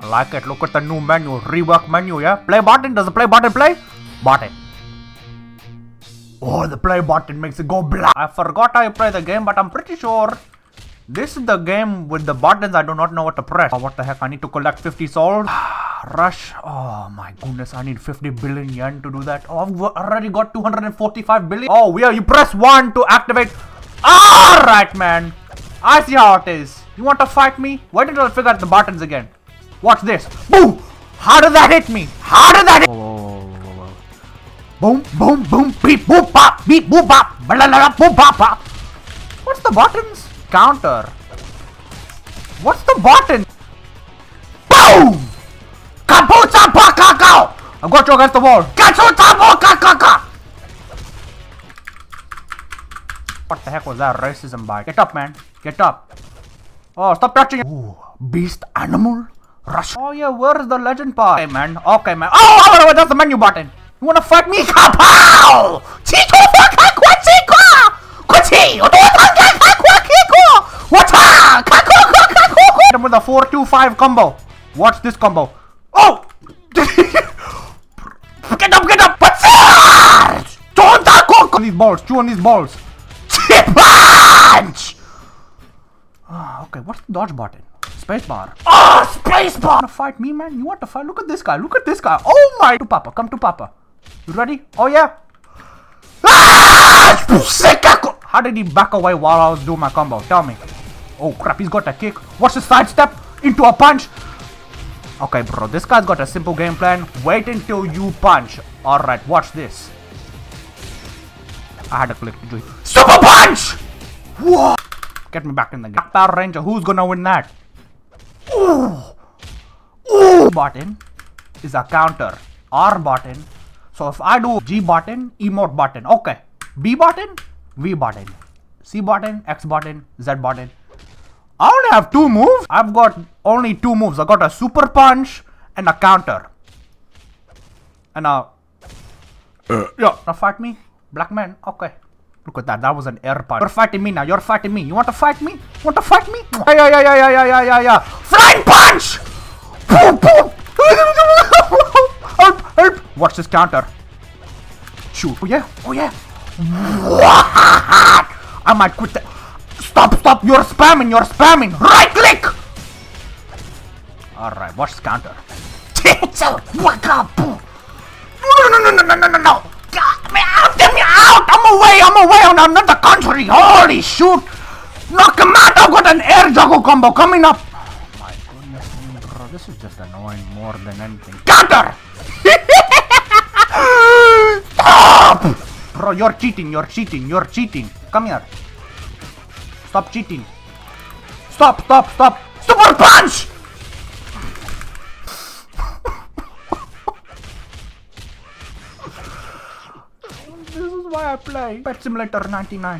I like it. Look at the new menu. Rework menu, yeah? Play button. Does the play button play? Button. Oh, the play button makes it go black. I forgot how you play the game, but I'm pretty sure this is the game with the buttons. I do not know what to press. Oh, what the heck? I need to collect 50 souls. Rush. Oh my goodness. I need 50 billion yen to do that. Oh, I've already got 245 billion. Oh, yeah. You press 1 to activate. Alright, man. I see how it is. You want to fight me? Wait until I figure out the buttons again. Watch this. Boom! How did that hit me? How did that hit? Whoa, whoa, whoa, whoa. Boom, boom, boom, beep, boop, bop, beep, boop, bop, blah, blah, blah, boop, bop, bop. What's the buttons? Counter. What's the button? Boom! Kabucha bakako! I got you against the wall. Kachuta bakaka! What the heck was that racism bike? Get up, man. Get up. Oh, stop touching it. Ooh, beast animal? Rush. Oh, yeah, where is the legend part? Okay, man. Okay, man. Oh, oh, that's the menu button. You wanna fight me? Kapow! Kuchi! Ototange kakwa kiko! Wata! Kako kako him with a 4-2-5 combo. Watch this combo. Oh! get up, get up! That? Don't on these balls. Chew on these balls. Punch! Ah, okay, what's the dodge button? Spacebar. Oh, spacebar! You Want to fight me, man? You want to fight? Look at this guy. Look at this guy. Oh my! To Papa. Come to Papa. You ready? Oh yeah. Ah! How did he back away while I was doing my combo? Tell me. Oh crap! He's got a kick. What's the sidestep into a punch? Okay, bro. This guy's got a simple game plan. Wait until you punch. All right. Watch this. I had to click to do it. Super punch! Whoa! Get me back in the game. Power Ranger, who's gonna win that? Ooh! Ooh! Button is a counter. R button. So if I do G button, emote button. Okay. B button, V button. C button, X button, Z button. I only have two moves. I've got only two moves. I got a super punch and a counter. And a uh. yeah. Now fight me. Black man. Okay. Look at that. That was an air punch. You're fighting me now. You're fighting me. You want to fight me? Want to fight me? Yeah, yeah, yeah, yeah, yeah, yeah, yeah, yeah. Flying punch! Boom, boom! help, help! Watch this counter. Shoot. Oh, yeah. Oh, yeah. What? I might quit that. Stop, stop. You're spamming. You're spamming. Right click! Alright. Watch this counter. No, no, no, no, no, no, no, no. Get me out! Get me out! Away! I'm on another country! Holy shoot! Knock him out! I've got an air juggle combo coming up! Oh My goodness me, bro. This is just annoying more than anything. Counter! Stop! Bro, you're cheating. You're cheating. You're cheating. Come here. Stop cheating. Stop, stop, stop. Super punch! Why I play Pet Simulator 99.